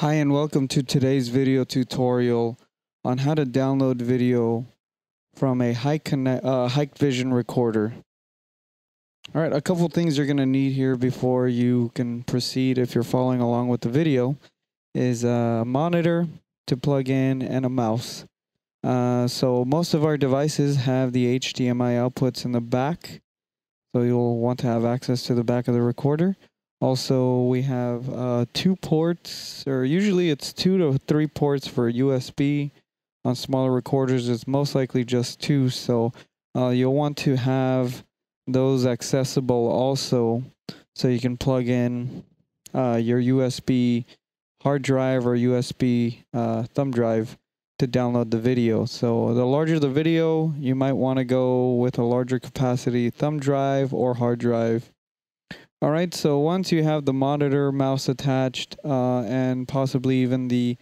Hi and welcome to today's video tutorial on how to download video from a Hikvision uh, Hikvision recorder. All right, a couple things you're going to need here before you can proceed if you're following along with the video is a monitor to plug in and a mouse. Uh, so most of our devices have the HDMI outputs in the back, so you'll want to have access to the back of the recorder. Also, we have uh, two ports, or usually it's two to three ports for USB. On smaller recorders, it's most likely just two. So uh, you'll want to have those accessible also, so you can plug in uh, your USB hard drive or USB uh, thumb drive to download the video. So the larger the video, you might want to go with a larger capacity thumb drive or hard drive. All right, so once you have the monitor, mouse attached, uh, and possibly even the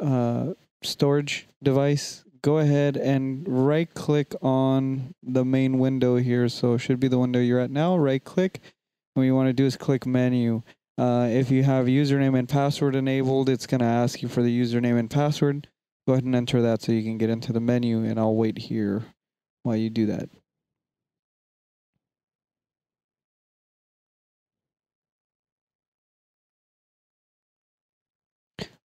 uh, storage device, go ahead and right click on the main window here. So it should be the window you're at now. Right click. What you want to do is click menu. Uh, if you have username and password enabled, it's going to ask you for the username and password. Go ahead and enter that so you can get into the menu, and I'll wait here while you do that.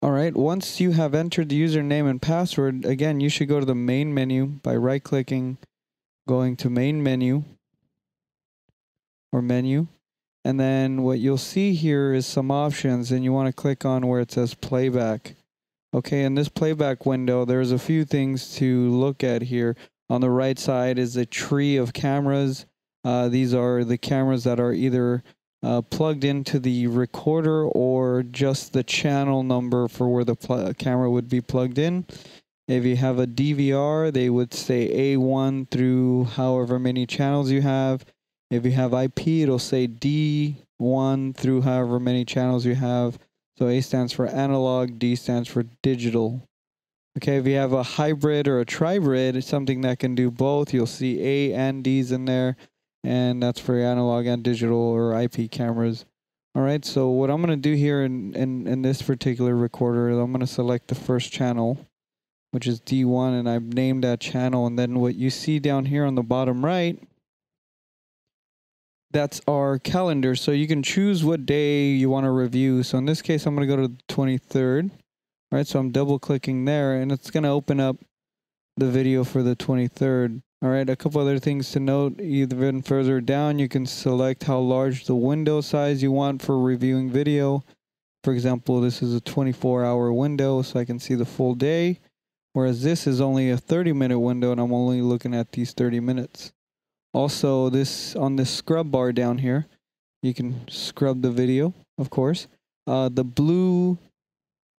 All right, once you have entered the username and password, again, you should go to the main menu by right clicking, going to main menu or menu. And then what you'll see here is some options, and you want to click on where it says playback. Okay, in this playback window, there's a few things to look at here. On the right side is a tree of cameras. Uh, these are the cameras that are either uh, plugged into the recorder or just the channel number for where the pl- camera would be plugged in. If you have a DVR, they would say A1 through however many channels you have. If you have IP, it'll say D1 through however many channels you have. So A stands for analog, D stands for digital. Okay, if you have a hybrid or a tribrid, it's something that can do both, you'll see A and D's in there and that's for analog and digital or IP cameras. All right, so what I'm going to do here in, in, in this particular recorder is I'm going to select the first channel, which is D1, and I've named that channel. And then what you see down here on the bottom right, that's our calendar. So you can choose what day you want to review. So in this case, I'm going to go to the 23rd. All right, so I'm double clicking there, and it's going to open up the video for the 23rd. All right, a couple other things to note. Even further down, you can select how large the window size you want for reviewing video. For example, this is a 24 hour window, so I can see the full day. Whereas this is only a 30 minute window, and I'm only looking at these 30 minutes. Also, this on this scrub bar down here, you can scrub the video, of course. Uh, the blue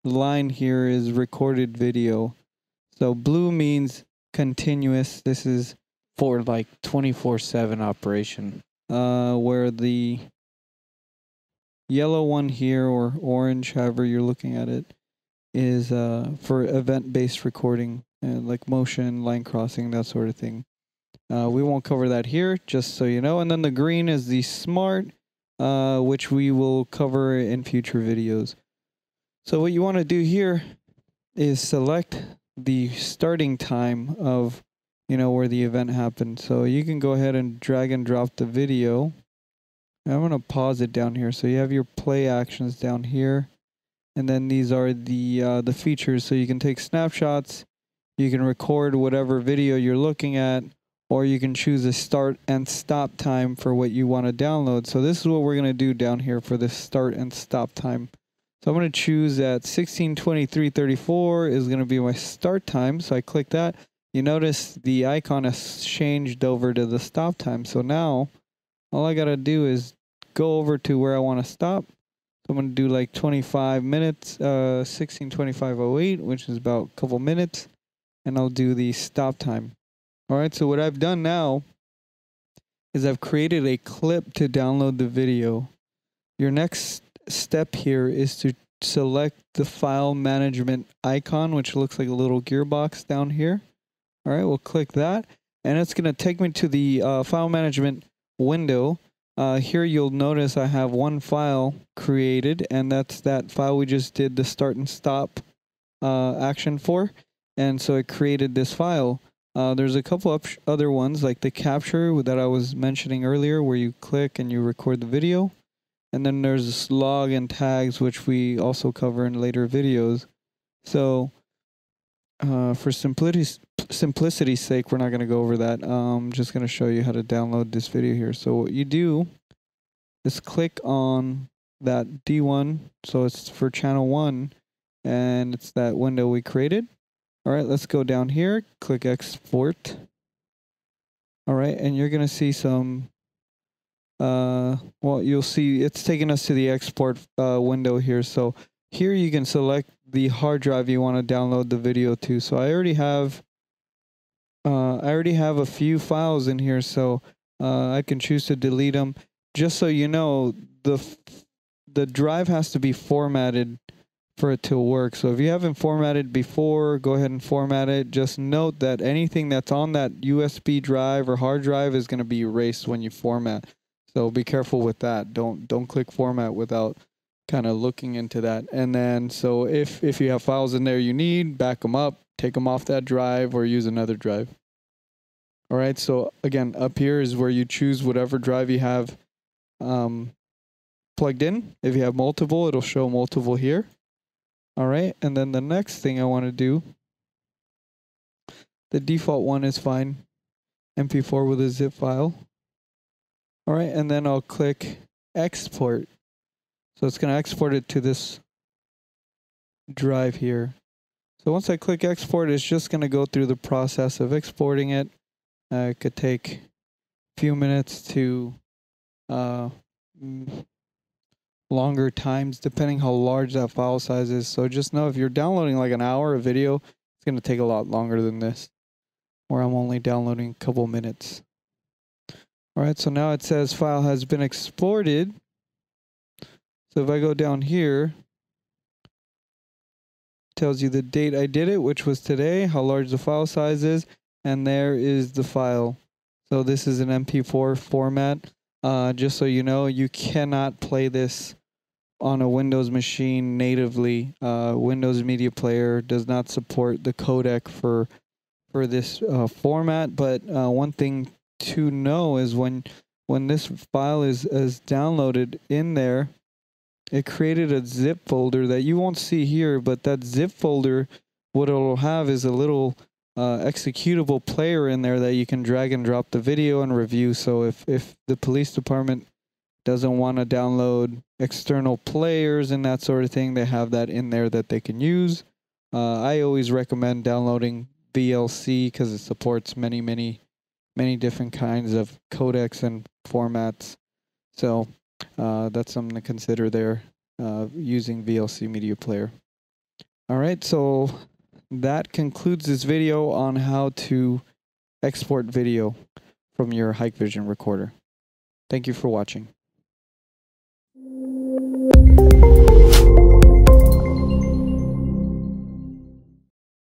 line here is recorded video. So blue means continuous. This is for like 24/7 operation. Uh where the yellow one here or orange however you're looking at it is uh for event-based recording uh, like motion, line crossing, that sort of thing. Uh, we won't cover that here, just so you know. And then the green is the smart, uh, which we will cover in future videos. So what you want to do here is select the starting time of you know where the event happened. So you can go ahead and drag and drop the video. I'm going to pause it down here. So you have your play actions down here. And then these are the uh, the features. So you can take snapshots you can record whatever video you're looking at or you can choose a start and stop time for what you want to download. So this is what we're going to do down here for the start and stop time so I'm going to choose that 1623.34 is going to be my start time. So I click that. You notice the icon has changed over to the stop time. So now all I got to do is go over to where I want to stop. So I'm going to do like 25 minutes, uh, 1625.08, which is about a couple minutes. And I'll do the stop time. All right. So what I've done now is I've created a clip to download the video. Your next step here is to select the file management icon, which looks like a little gearbox down here. All right, we'll click that. And it's going to take me to the uh, file management window. uh, here you'll notice I have one file created, and that's that file we just did the start and stop uh, action for. And so it created this file. Uh, there's a couple other ones like the capture that I was mentioning earlier, where you click and you record the video. And then there's log and tags, which we also cover in later videos. So uh, for simplicity's, simplicity's sake, we're not going to go over that. I'm just going to show you how to download this video here. So what you do is click on that D1. So it's for channel 1 and it's that window we created. All right, let's go down here, click export. All right, and you're going to see some, uh, well, you'll see it's taking us to the export uh, window here. So here you can select the hard drive you want to download the video to. So I already have, uh, I already have a few files in here, so uh, I can choose to delete them. Just so you know, the the drive has to be formatted for it to work. So if you haven't formatted before, go ahead and format it. Just note that anything that's on that USB drive or hard drive is going to be erased when you format. So be careful with that. Don't don't click format without kind of looking into that. And then so if if you have files in there you need, back them up, take them off that drive or use another drive. All right, so again, up here is where you choose whatever drive you have um, plugged in. If you have multiple, it'll show multiple here. All right, and then the next thing I want to do, the default one is fine, MP4 with a zip file. All right, and then I'll click export. So it's going to export it to this drive here. So once I click export, it's just going to go through the process of exporting it. Uh, it could take a few minutes to uh, longer times depending how large that file size is. So just know if you're downloading like an hour of video, it's going to take a lot longer than this, where I'm only downloading a couple minutes. All right, so now it says file has been exported. So if I go down here, tells you the date I did it, which was today, how large the file size is, and there is the file. So this is an MP4 format. Uh, just so you know, you cannot play this on a Windows machine natively. Uh, Windows Media Player does not support the codec for for this uh, format. But uh, one thing to know is when when this file is is downloaded in there, it created a zip folder that you won't see here, but that zip folder, what it'll have is a little uh, executable player in there that you can drag and drop the video and review. So if, if the police department doesn't want to download external players and that sort of thing, they have that in there that they can use. Uh, I always recommend downloading VLC because it supports many, many, many different kinds of codecs and formats. So uh, that's something to consider there uh, using VLC Media Player. All right, so that concludes this video on how to export video from your Hikvision recorder. Thank you for watching.